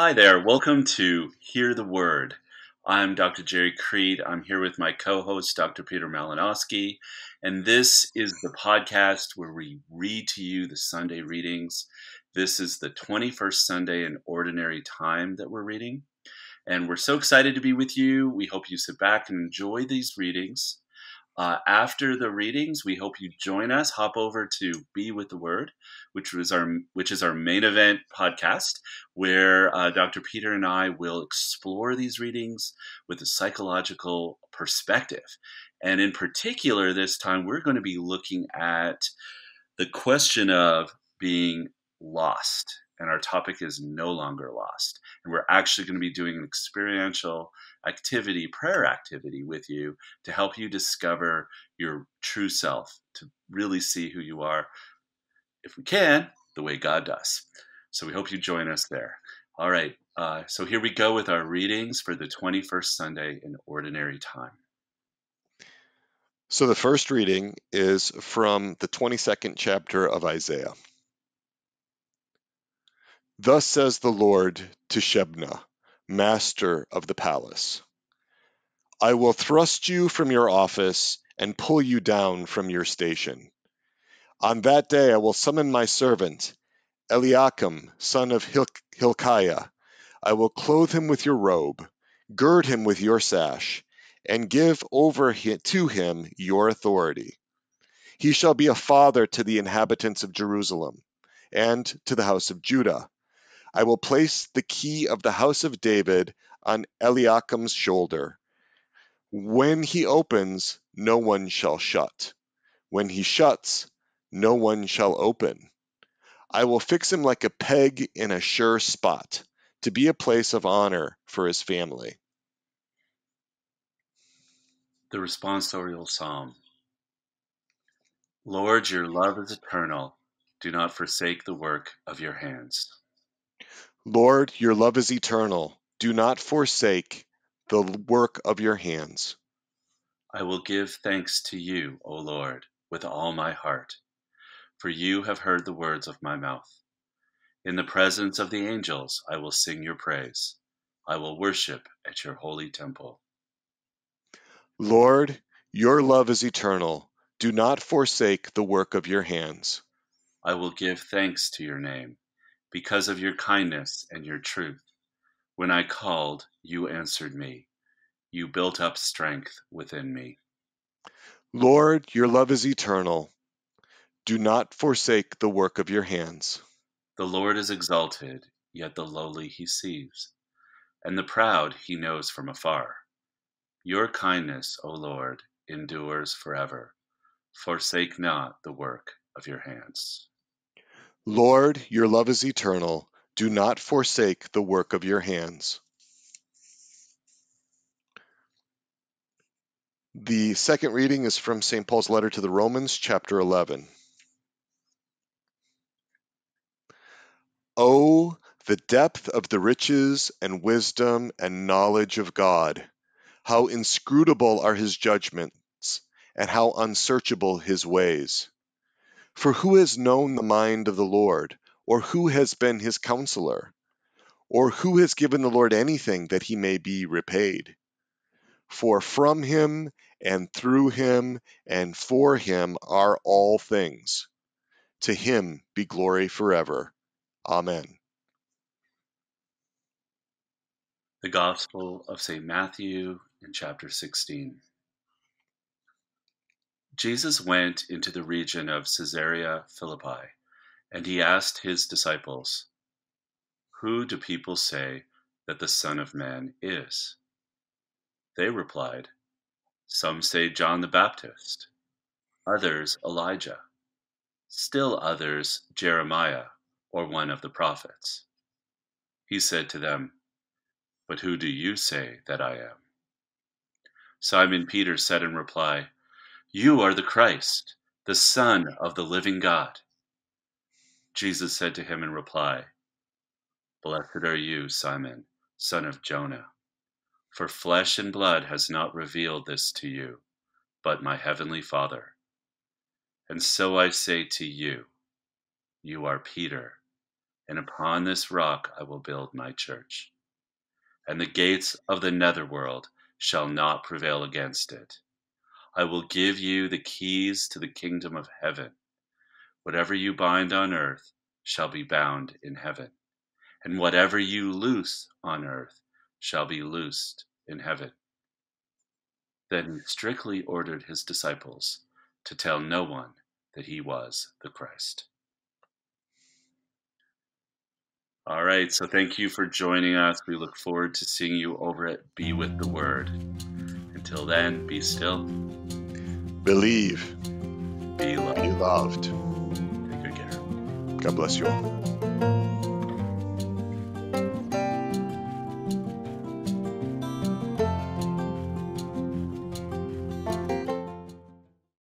Hi there. Welcome to Hear the Word. I'm Dr. Gerry Crete. I'm here with my co host, Dr. Peter Malinowski. And this is the podcast where we read to you the Sunday readings. This is the 21st Sunday in Ordinary Time that we're reading. And we're so excited to be with you. We hope you sit back and enjoy these readings. Uh, after the readings, we hope you join us. Hop over to Be with the Word, which was our which is our main event podcast, where uh, Dr. Peter and I will explore these readings with a psychological perspective, and in particular, this time we're going to be looking at the question of being lost, and our topic is no longer lost, and we're actually going to be doing an experiential activity, prayer activity with you to help you discover your true self, to really see who you are, if we can, the way God does. So we hope you join us there. All right, uh, so here we go with our readings for the 21st Sunday in Ordinary Time. So the first reading is from the 22nd chapter of Isaiah. Thus says the Lord to Shebna master of the palace. I will thrust you from your office and pull you down from your station. On that day I will summon my servant, Eliakim, son of Hil- Hilkiah. I will clothe him with your robe, gird him with your sash, and give over to him your authority. He shall be a father to the inhabitants of Jerusalem and to the house of Judah I will place the key of the house of David on Eliakim's shoulder. When he opens, no one shall shut. When he shuts, no one shall open. I will fix him like a peg in a sure spot, to be a place of honor for his family. The responsorial psalm Lord, your love is eternal. Do not forsake the work of your hands. Lord, your love is eternal. Do not forsake the work of your hands. I will give thanks to you, O Lord, with all my heart, for you have heard the words of my mouth. In the presence of the angels, I will sing your praise. I will worship at your holy temple. Lord, your love is eternal. Do not forsake the work of your hands. I will give thanks to your name because of your kindness and your truth. When I called, you answered me. You built up strength within me. Lord, your love is eternal. Do not forsake the work of your hands. The Lord is exalted, yet the lowly he sees, and the proud he knows from afar. Your kindness, O Lord, endures forever. Forsake not the work of your hands. Lord, your love is eternal. Do not forsake the work of your hands. The second reading is from St. Paul's letter to the Romans, chapter 11. Oh, the depth of the riches and wisdom and knowledge of God! How inscrutable are his judgments, and how unsearchable his ways! For who has known the mind of the Lord, or who has been his counselor? Or who has given the Lord anything that he may be repaid? For from him, and through him, and for him are all things. To him be glory forever. Amen. The Gospel of St. Matthew in chapter 16. Jesus went into the region of Caesarea Philippi, and he asked his disciples, Who do people say that the Son of Man is? They replied, Some say John the Baptist, others Elijah, still others Jeremiah or one of the prophets. He said to them, But who do you say that I am? Simon Peter said in reply, you are the Christ, the Son of the living God. Jesus said to him in reply, Blessed are you, Simon, son of Jonah, for flesh and blood has not revealed this to you, but my heavenly Father. And so I say to you, you are Peter, and upon this rock I will build my church. And the gates of the netherworld shall not prevail against it. I will give you the keys to the kingdom of heaven. Whatever you bind on earth shall be bound in heaven, and whatever you loose on earth shall be loosed in heaven. Then he strictly ordered his disciples to tell no one that he was the Christ. All right, so thank you for joining us. We look forward to seeing you over at Be With the Word. Until then, be still. Believe. Be loved. Be loved. Take good care. God bless you all.